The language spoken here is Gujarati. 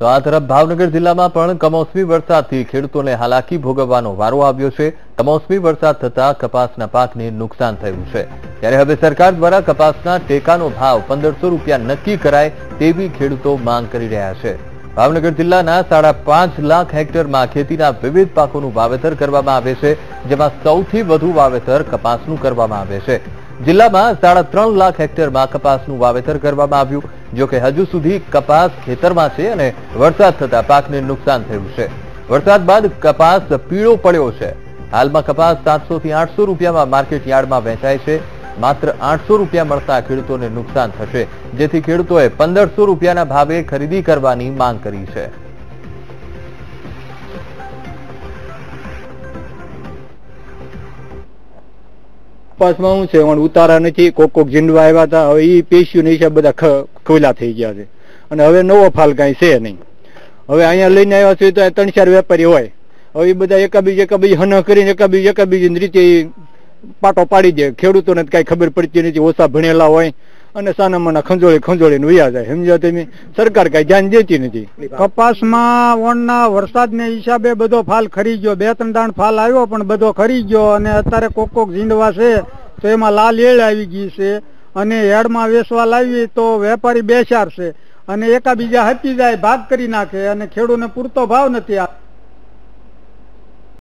તો આ તરફ ભાવનગર જિલ્લામાં પણ કમોસમી વરસાદથી ખેડૂતોને હાલાકી ભોગવવાનો વારો આવ્યો છે. કમોસમી વરસાદ થતા કપાસના પાકને નુકસાન થયું છે. ત્યારે હવે સરકાર દ્વારા કપાસના ટેકાનો ભાવ પંદરસો રૂપિયા નક્કી કરાય તેવી ખેડૂતો માંગ કરી રહ્યા છે. ભાવનગર જિલ્લાના સાડા પાંચ લાખ હેક્ટરમાં ખેતીના વિવિધ પાકોનું વાવેતર કરવામાં આવે છે, જેમાં સૌથી વધુ વાવેતર કપાસનું કરવામાં આવે છે. જિલ્લામાં સાડા ત્રણ લાખ હેક્ટરમાં કપાસનું વાવેતર કરવામાં આવ્યું. જો હજુ સુધી કપાસ ખેતરમાં છે અને વરસાદ થતા પાકને નુકસાન થયું છે. વરસાદ બાદ કપાસ પીળો પડ્યો છે. હાલમાં કપાસ સાતસો થી આઠસો રૂપિયામાં માર્કેટ યાર્ડમાં વેચાય છે. માત્ર આઠસો રૂપિયા મળતા ખેડૂતોને નુકસાન થશે, જેથી ખેડૂતોએ પંદરસો રૂપિયાના ભાવે ખરીદી કરવાની માંગ કરી છે. કપાસમાં શું છે, પણ ઉતારા નથી, કોક કોક જીંડવા આવ્યા હતા. હવે એ પેશિયું ને હિસાબ બધા ખોલા થઈ ગયા છે. અને હવે નવો ફાલ કાંઈ છે નહીં. હવે અહીંયા લઈને આવ્યા છે તો ત્રણ ચાર વેપારી હોય. હવે એ બધા એકાબીજ એકાબીજ હન કરીને એકાબીજ એકાબીજ રીતે પાટો પાડી દે. ખેડૂતોને કાંઈ ખબર પડતી નથી, ઓછા ભણેલા હોય. અને સાનામાના ખંજોળી ખંજોળીને વયા જાય. સમજ્યા તમે? સરકાર કઈ ધ્યાન દેતી નથી. કપાસમાં ઓણના વરસાદને હિસાબે બધો ફાલ ખરી ગયો બે ત્રણ દાણ ફાલ આવ્યો, પણ બધો ખરી ગયો અને અત્યારે કોક કોક ઝીંડવા છે, તો એમાં લાલ એળ આવી ગઈ છે અને હેડમાં વેચવા લાવી તો વેપારી બેસાર છે અને એકાબીજા હતી જાય, ભાગ કરી નાખે અને ખેડૂતને પૂરતો ભાવ નથી આ